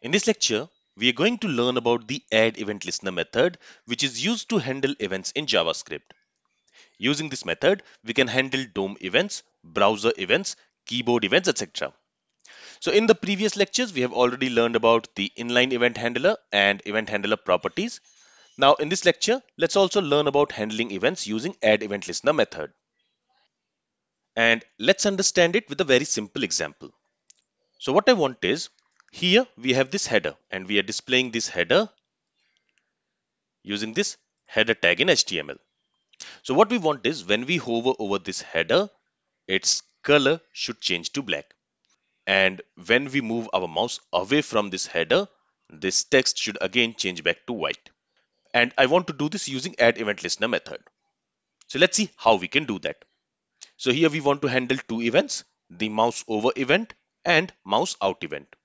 In this lecture, we are going to learn about the add event listener method, which is used to handle events in JavaScript. Using this method, we can handle DOM events, browser events, keyboard events, etc. So in the previous lectures, we have already learned about the inline event handler and event handler properties. Now in this lecture, let's also learn about handling events using add event listener method. And let's understand it with a very simple example. So what I want is, here we have this header and we are displaying this header using this header tag in HTML. So what we want is when we hover over this header, its color should change to black. And when we move our mouse away from this header, this text should again change back to white. And I want to do this using add event listener method. So let's see how we can do that. So here we want to handle two events, the mouse over event and mouse out event.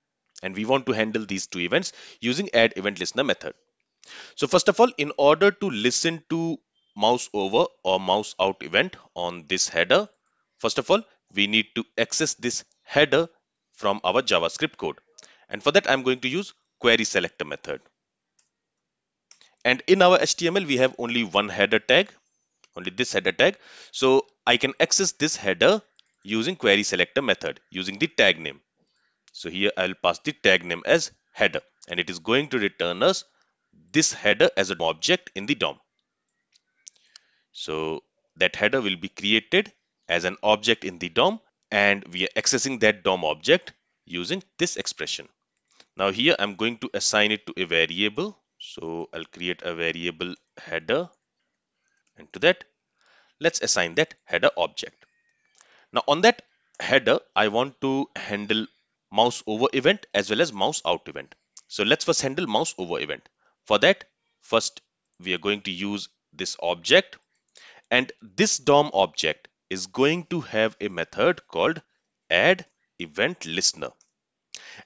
And we want to handle these two events using add event listener method. So first of all, in order to listen to mouse over or mouse out event on this header, first of all, we need to access this header from our JavaScript code. And for that, I'm going to use query selector method. And in our HTML, we have only one header tag, only this header tag. So I can access this header using query selector method using the tag name. So here I'll pass the tag name as header and it is going to return us this header as an object in the DOM. So that header will be created as an object in the DOM and we are accessing that DOM object using this expression. Now here I'm going to assign it to a variable so I'll create a variable header and to that, let's assign that header object. Now on that header, I want to handle mouse over event as well as mouse out event. So let's first handle mouse over event. For that, first we are going to use this object and this DOM object is going to have a method called add event listener.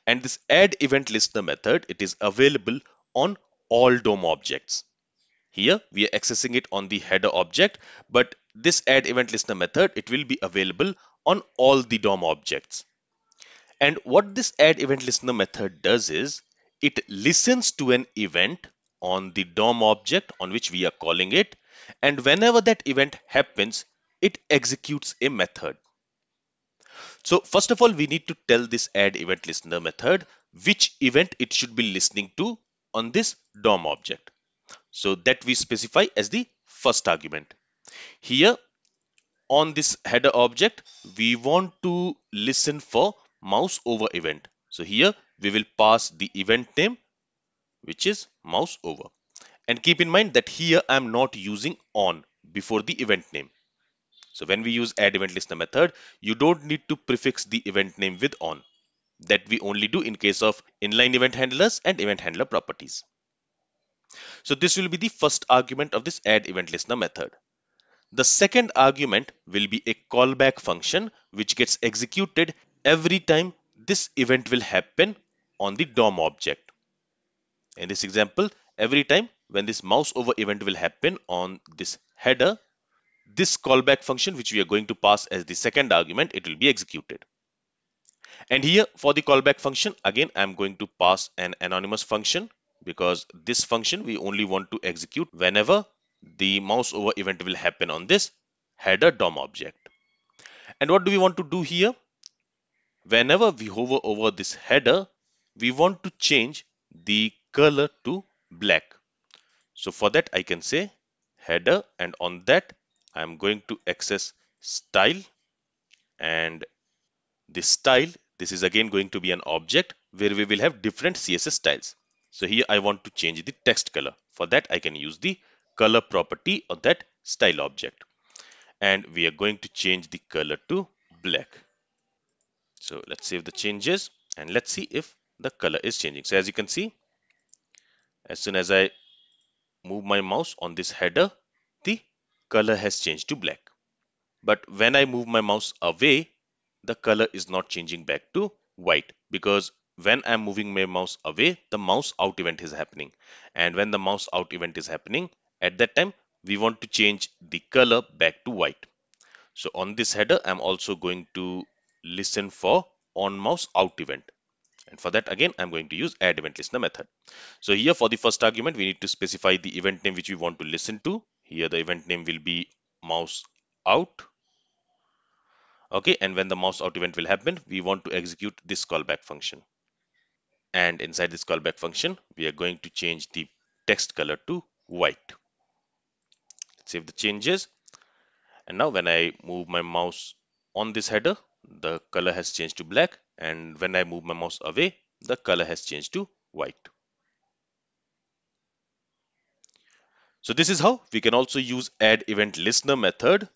And this add event listener method, it is available on all DOM objects. Here we are accessing it on the header object, but this add event listener method, it will be available on all the DOM objects. And what this add event listener method does is it listens to an event on the DOM object on which we are calling it. And whenever that event happens, it executes a method. So first of all, we need to tell this add event listener method which event it should be listening to on this DOM object. So that we specify as the first argument. Here on this header object, we want to listen for mouse over event. So here we will pass the event name, which is mouse over. And keep in mind that here I am not using on before the event name. So when we use add event listener method, you don't need to prefix the event name with on. That we only do in case of inline event handlers and event handler properties. So this will be the first argument of this add event listener method. The second argument will be a callback function which gets executed every time this event will happen on the DOM object. In this example, every time when this mouse over event will happen on this header, this callback function which we are going to pass as the second argument, it will be executed. And here for the callback function, again, I'm going to pass an anonymous function because this function we only want to execute whenever the mouse over event will happen on this header DOM object. And what do we want to do here? Whenever we hover over this header, we want to change the color to black. So for that, I can say header and on that, I'm going to access style and this style, this is again going to be an object where we will have different CSS styles. So here I want to change the text color. For that I can use the color property of that style object. And we are going to change the color to black. So let's save the changes and let's see if the color is changing. So as you can see, as soon as I move my mouse on this header, the color has changed to black. But when I move my mouse away, the color is not changing back to white because when I'm moving my mouse away, the mouse out event is happening. And when the mouse out event is happening, at that time, we want to change the color back to white. So on this header, I'm also going to listen for on mouse out event. And for that, again, I'm going to use add event listener method. So here for the first argument, we need to specify the event name which we want to listen to. Here the event name will be mouse out. Okay, and when the mouse out event will happen, we want to execute this callback function. And inside this callback function, we are going to change the text color to white. Let's save the changes. And now when I move my mouse on this header, the color has changed to black and when I move my mouse away the color has changed to white. So this is how we can also use add event listener method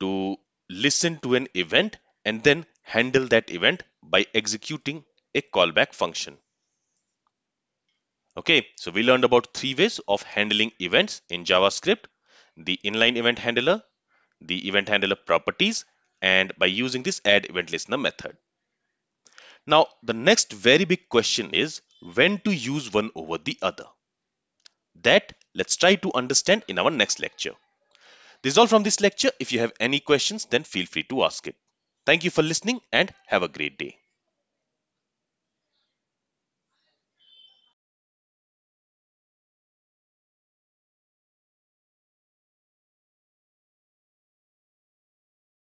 to listen to an event and then handle that event by executing a callback function. Okay, so we learned about three ways of handling events in JavaScript. The inline event handler, the event handler properties, and by using this add event listener method. Now, the next very big question is when to use one over the other. That let's try to understand in our next lecture. This is all from this lecture. If you have any questions, then feel free to ask it. Thank you for listening and have a great day.